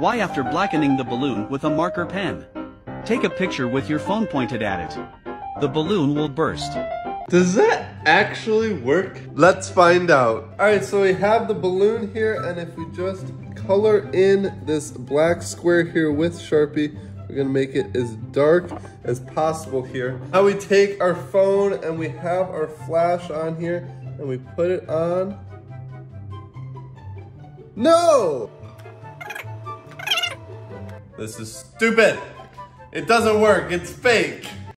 Why after blackening the balloon with a marker pen? Take a picture with your phone pointed at it. The balloon will burst. Does that actually work? Let's find out. All right, so we have the balloon here, and if we just color in this black square here with Sharpie, we're gonna make it as dark as possible here. Now we take our phone and we have our flash on here, and we put it on. No! This is stupid. It doesn't work, it's fake.